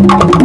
you